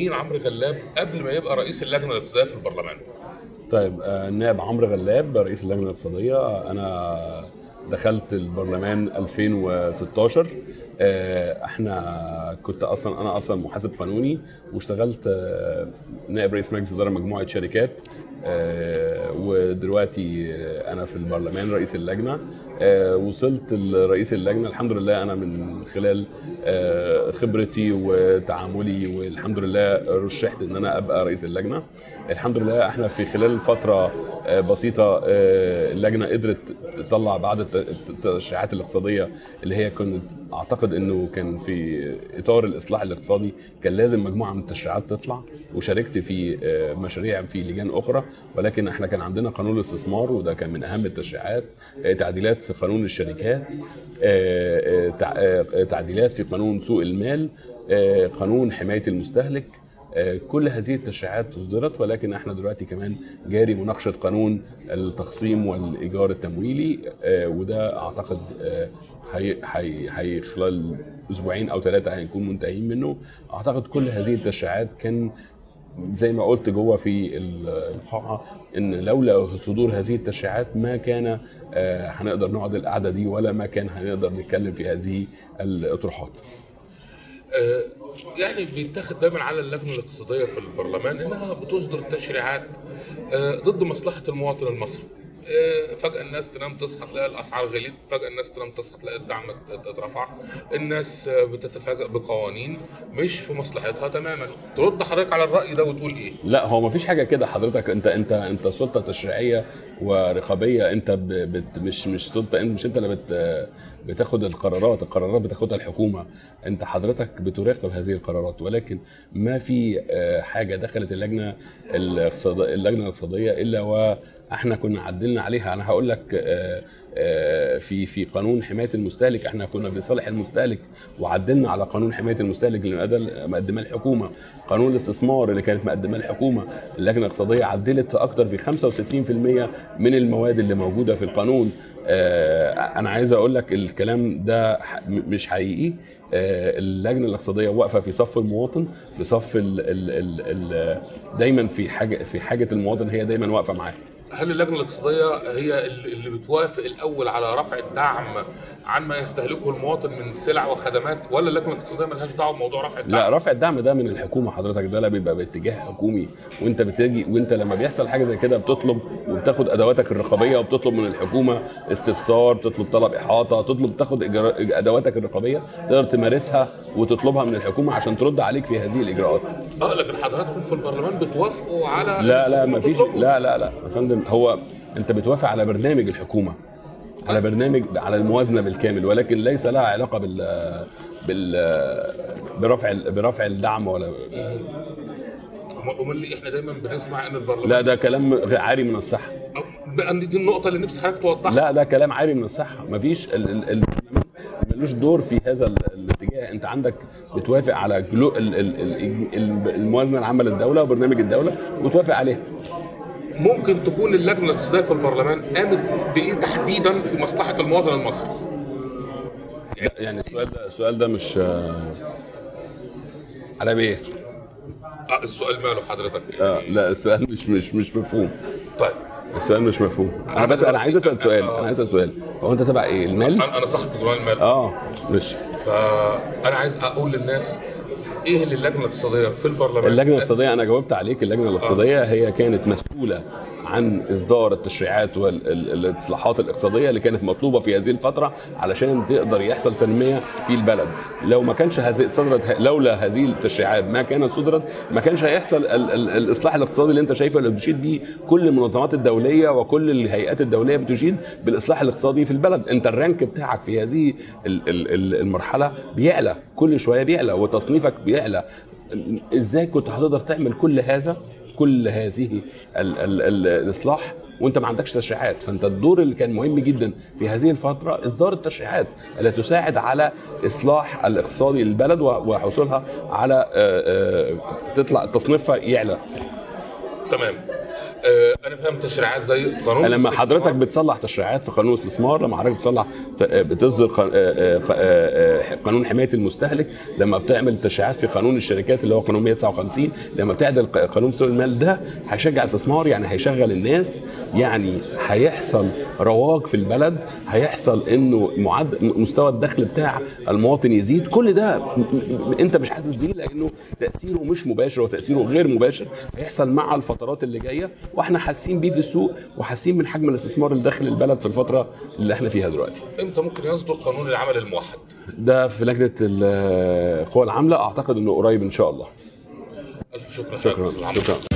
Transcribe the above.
مين عمرو غلاب قبل ما يبقى رئيس اللجنة الاقتصادية في البرلمان. طيب آه، النائب عمرو غلاب رئيس اللجنة الاقتصادية أنا دخلت البرلمان 2016 آه، إحنا كنت أصلا أنا أصلا محاسب قانوني واشتغلت آه، نائب رئيس مجلس إدارة مجموعة شركات. آه، ودلوقتي آه، أنا في البرلمان رئيس اللجنة. آه، وصلت لرئيس اللجنة. الحمد لله أنا من خلال آه، خبرتي وتعاملي والحمد لله رشحت إن أنا أبقى رئيس اللجنة. الحمد لله إحنا في خلال فترة آه، بسيطة آه، اللجنة قدرت تطلع بعض الت- التشريعات الاقتصادية اللي هي كنت أعتقد إنه كان في إطار الإصلاح الاقتصادي. كان لازم مجموعة من التشريعات تطلع. وشاركت في آه، مشاريع في لجان أخرى. ولكن إحنا كان عندنا قانون الاستثمار وده كان من أهم التشريعات آه، تعديلات في قانون الشركات آه، آه، آه، تعديلات في قانون سوق المال قانون حماية المستهلك كل هذه التشريعات اصدرت ولكن إحنا دلوقتي كمان جاري مناقشة قانون التخصيم والإيجار التمويلي وده أعتقد هي خلال أسبوعين أو ثلاثة هنكون منتهين منه. أعتقد كل هذه التشريعات كان زي ما قلت جوه في ال- القاعه إن لولا صدور هذه التشريعات ما كان آه، هنقدر نقعد القعدة دي ولا ما كان هنقدر نتكلم في هذه الأطروحات. آه، يعني بيتاخد دايما على اللجنة الاقتصادية في البرلمان إنها بتصدر تشريعات آه، ضد مصلحة المواطن المصري. فجأة الناس تنام تصحى تلاقي الأسعار غليت فجأة الناس تنام تصحى تلاقي الدعم ات- اترفع. الناس آه، بتتفاجئ بقوانين مش في مصلحتها تماما. ترد حضرتك على الرأي ده وتقول إيه؟ لا هو ما فيش حاجة كده حضرتك. انت انت أنت سلطه تشريعيه ورقابية انت بت مش مش سلطه انت مش انت اللي بت بتاخد القرارات القرارات بتاخدها الحكومة. انت حضرتك بتراقب هذه القرارات ولكن ما في آه، حاجة دخلت اللجنة الاقتصاديه اللجنة الاقتصادية إلا وإحنا كنا عدلنا عليها. أنا هقول لك آه، في في قانون حماية المستهلك. إحنا كنا في صالح المستهلك وعدلنا على قانون حماية المستهلك اللي مقدم- مقدماه الحكومة. قانون الاستثمار اللي كانت مقدماه الحكومة اللجنة الاقتصادية عدلت أكتر في 65% من المواد اللي موجودة في القانون. آه، أنا عايز أقول لك الكلام ده مش حقيقي. آه، اللجنة الاقتصادية واقفة في صف المواطن في صف ال ال ال ال دايما في حاجة في حاجة المواطن هي دايما واقفة معاه. هل اللجنة الاقتصادية هي اللي بتوافق الأول على رفع الدعم عن ما يستهلكه المواطن من سلع وخدمات ولا اللجنة الاقتصادية ملهاش دعوة بموضوع رفع الدعم؟ لا رفع الدعم ده من الحكومة حضرتك ده لا بيبقى باتجاه حكومي وانت بتجي وانت لما بيحصل حاجة زي كده بتطلب وبتاخد أدواتك الرقابية وبتطلب من الحكومة استفسار تطلب طلب إحاطة تطلب تاخد أدواتك الرقابية تقدر تمارسها وتطلبها من الحكومة عشان ترد عليك في هذه الإجراءات آه لكن حضراتكم في البرلمان بتوافقوا على لا لا الحكومة ما فيش بتطلبه. لا لا لا يا فندم هو انت بتوافق على برنامج الحكومة على برنامج على الموازنة بالكامل ولكن ليس لها علاقة بال بال برفع برفع الدعم ولا أمال إحنا دايما بنسمع إن البرلمان لا ده كلام عاري من الصحة. دي النقطة اللي نفسي حضرتك توضحها. لا ده كلام عاري من الصحة. مفيش ال- ال- ال- ملوش دور في هذا ال- الاتجاه. أنت عندك بتوافق على الموازنة العامة للدولة وبرنامج الدولة وتوافق عليها. ممكن تكون اللجنة الاقتصاديه في البرلمان قامت بإيه تحديدا في مصلحة المواطن المصري؟ يعني السؤال ده السؤال ده مش آه، على بايه؟ آه السؤال ماله حضرتك؟ آه لا السؤال مش مش مش مفهوم. طيب. السؤال مش مفهوم. أنا بس أنا عايز أسأل سؤال أنا عايز أسأل سؤال. هو أنت تبع إيه؟ المال؟ أنا صحفي جران المال. آه مش فأنا عايز أقول للناس إيه اللي اللجنة الاقتصادية في البرلمان؟ اللجنة الاقتصادية أنا جاوبت عليك اللجنة الاقتصادية هي كانت مسؤولة عن إصدار التشريعات والاصلاحات الاقتصادية اللي كانت مطلوبة في هذه الفترة علشان تقدر يحصل تنمية في البلد. لو ما كانش هذه صدرت لولا هذه التشريعات ما كانت صدرت ما كانش هيحصل ال ال الإصلاح الاقتصادي اللي أنت شايفه اللي بتشيد بيه كل المنظمات الدولية وكل الهيئات الدولية بتشيد بالإصلاح الاقتصادي في البلد. أنت الرانك بتاعك في هذه ال- ال- ال- المرحلة بيعلى كل شوية بيعلى وتصنيفك بيعلى. إزاي كنت هتقدر تعمل كل هذا كل هذه ال ال ال الإصلاح وأنت ما عندكش تشريعات؟ فأنت الدور اللي كان مهم جدا في هذه الفترة إصدار التشريعات التي تساعد على إصلاح الاقتصادي للبلد وحصولها على آه، آه، تطلع تصنيفها يعلى. تمام. آه، أنا فاهم تشريعات زي قانون لما. حضرتك بتصلح تشريعات في قانون الاستثمار لما حضرتك بتصلح ت- بتصدر آه، آه، آه، قانون حماية المستهلك لما بتعمل تشريعات في قانون الشركات اللي هو قانون 159 لما بتعدل قانون سوق المال ده هيشجع الاستثمار يعني هيشغل الناس يعني هيحصل رواج في البلد هيحصل إنه معد مستوى الدخل بتاع المواطن يزيد. كل ده انت مش حاسس بيه؟ لأنه تأثيره مش مباشر وتأثيره غير مباشر هيحصل مع الفترات اللي جاية وإحنا حاسين بيه في السوق وحاسين من حجم الاستثمار اللي داخل البلد في الفترة اللي إحنا فيها دلوقتي. إمتى ممكن يصدر قانون العمل الموحد؟ ده في لجنة القوى العاملة أعتقد إنه قريب إن شاء الله. ألف شكر شكرا. لحضرتك. شكرا.